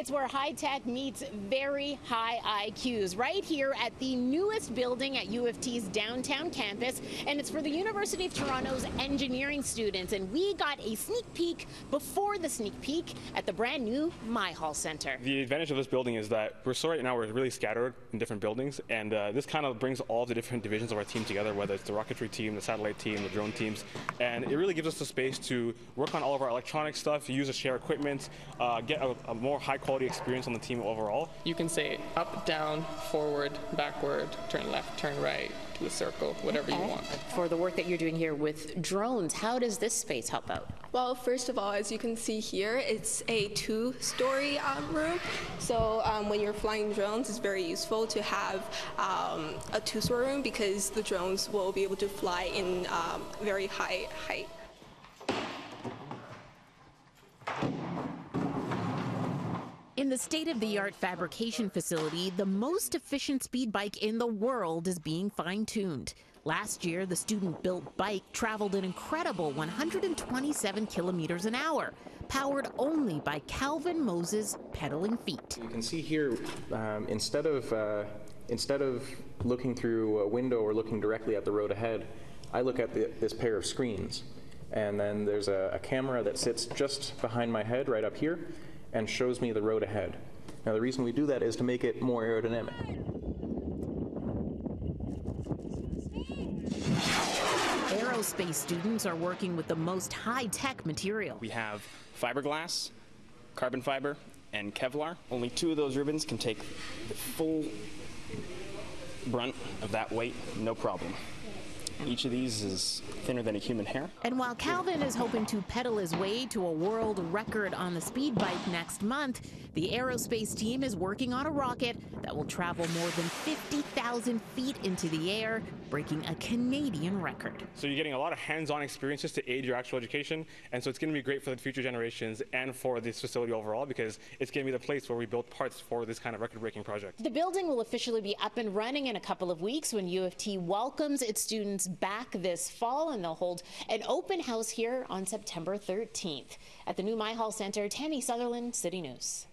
It's where high tech meets very high IQs, right here at the newest building at U of T's downtown campus. And it's for the University of Toronto's engineering students. And we got a sneak peek before the sneak peek at the brand new Myhal Center. The advantage of this building is that we're so right now we're really scattered in different buildings, and uh, this kind of brings all the different divisions of our team together, whether it's the rocketry team, the satellite team, the drone teams, and it really gives us the space to work on all of our electronic stuff, use and share equipment, uh, get a, a more high quality experience on the team overall. You can say up, down, forward, backward, turn left, turn right, to a circle, whatever Okay. you want. For the work that you're doing here with drones, how does this space help out? Well, first of all, as you can see here, it's a two-story um, room. So um, when you're flying drones, it's very useful to have um, a two-story room because the drones will be able to fly in um, very high height. In the state of the art fabrication facility, the most efficient speed bike in the world is being fine tuned. Last year, the student built bike traveled an incredible 127 kilometers an hour, powered only by Calvin Moses' pedaling feet. You can see here, um, instead of uh, instead of looking through a window or looking directly at the road ahead, I look at the, this pair of screens, and then there's a, a camera that sits just behind my head, right up here, and shows me the road ahead. Now, the reason we do that is to make it more aerodynamic. Aerospace students are working with the most high tech material. We have fiberglass, carbon fiber, and Kevlar. Only two of those ribbons can take the full brunt of that weight, no problem. Each of these is thinner than a human hair. And while Calvin is hoping to pedal his way to a world record on the speed bike next month, the aerospace team is working on a rocket that will travel more than 50,000 feet into the air, breaking a Canadian record. So you're getting a lot of hands-on experiences to aid your actual education, and so it's going to be great for the future generations and for this facility overall because it's going to be the place where we build parts for this kind of record-breaking project. The building will officially be up and running in a couple of weeks when U of T welcomes its students back this fall, and they'll hold an open house here on September 13th. At the new Myhal Center, Tammie Sutherland, City News.